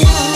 Yeah.